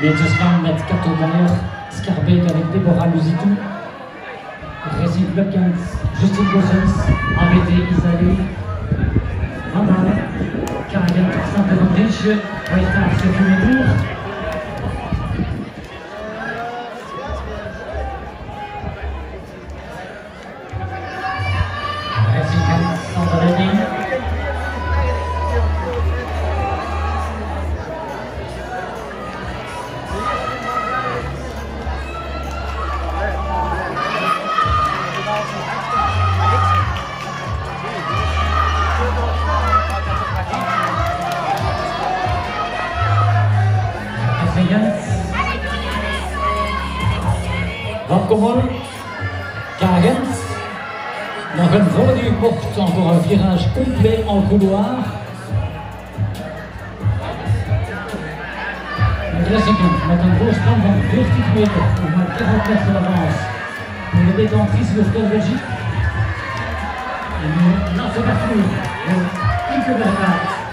Liechtenstein met Katonair, Scarbeek avec Deborah Luzitou, Racing Club Justine Gossens, ABT Isali, Vandal, Karagan Saint-Evanrich, Weistar Secumedour, Racing Jens. Vankommel. Kagens. Nog een voorduurbocht, encore un virage complet en couloir. Met een voorsprong van 40 meter, maar 40 meter. Pour le détentrice de Stade Belgique. Inke Bergaert.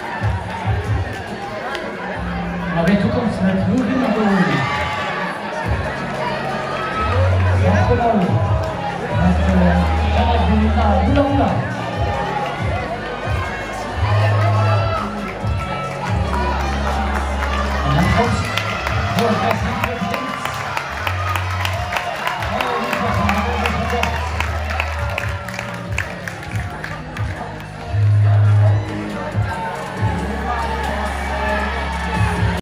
Maar wij toekomst met vroeger nog over. Dank Met wel. Eh, Dank En dan komt voor het